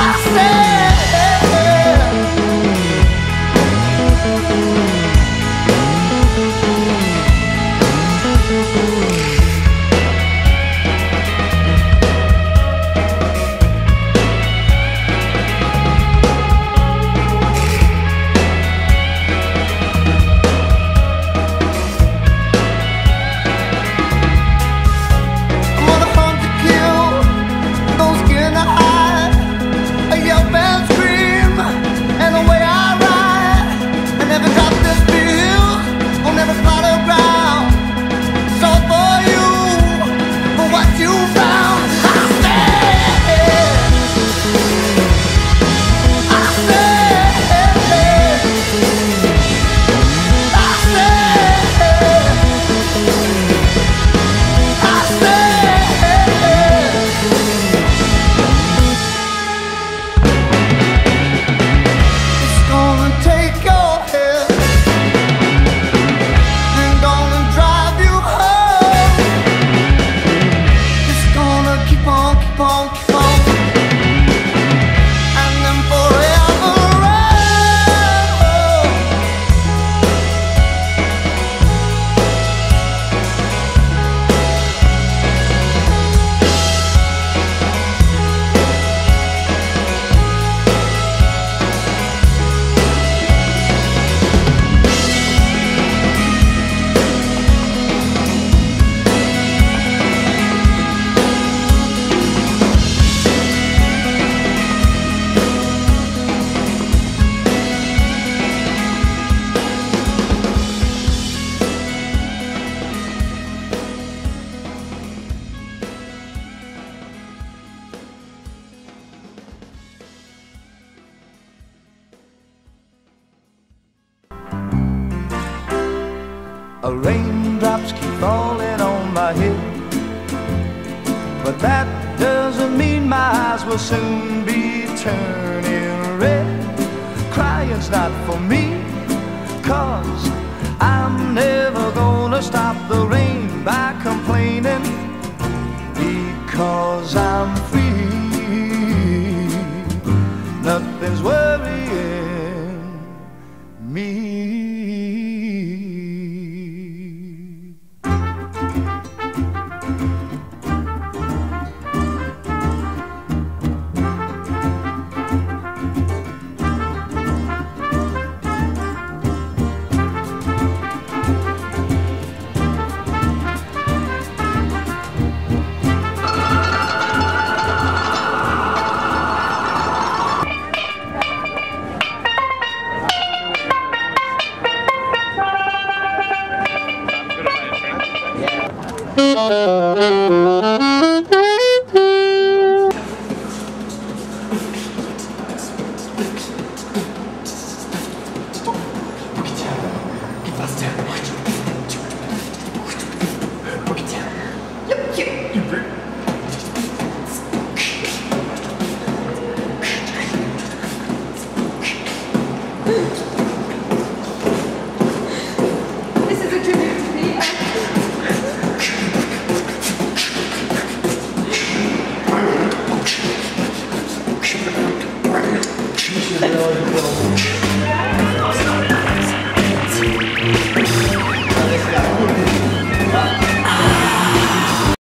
faster. A raindrops keep falling on my head. But that doesn't mean my eyes will soon be turning red. Crying's not for me, cause I'm never gonna stop the